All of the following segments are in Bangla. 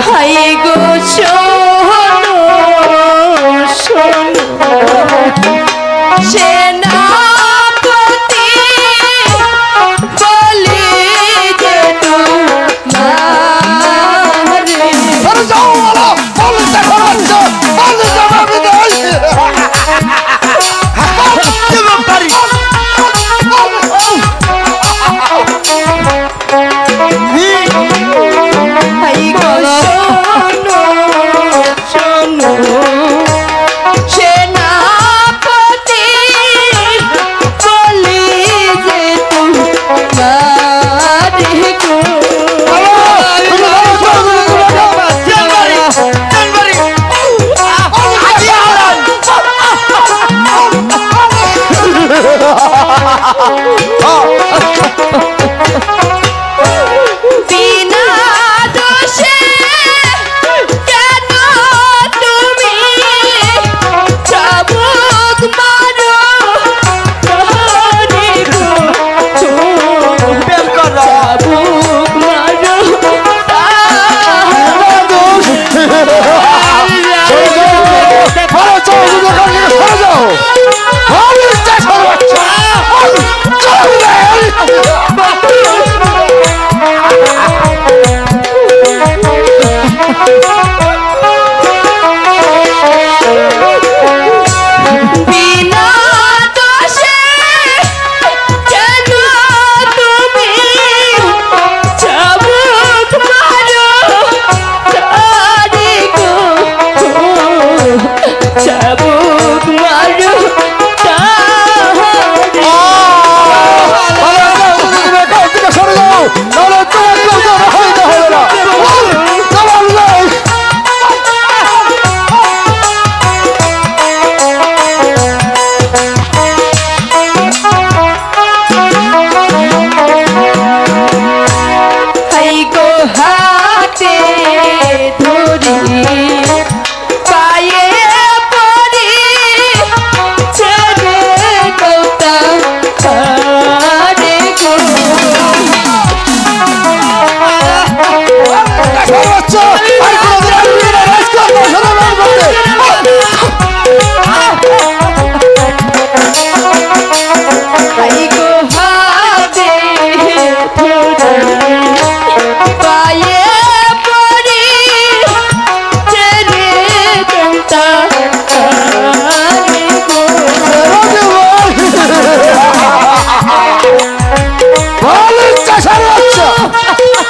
太监宫。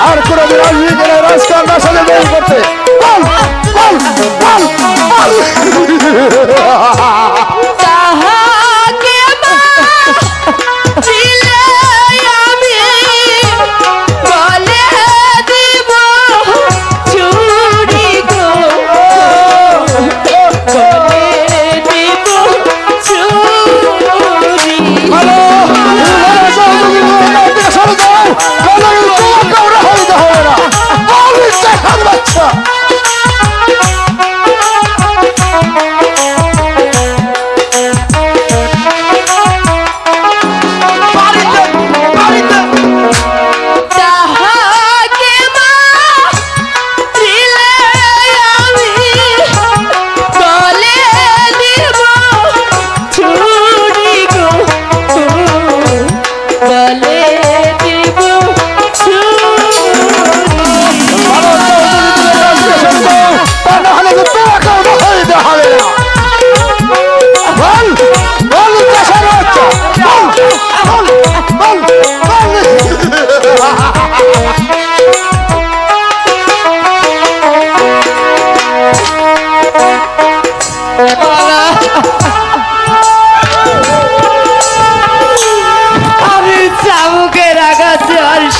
আর কোনো রাজনীতি রাজকারণের সাথে বেশ করতে। বল বল বল বল।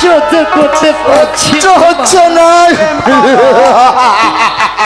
সহ্য করতে পারছি হচ্ছে না।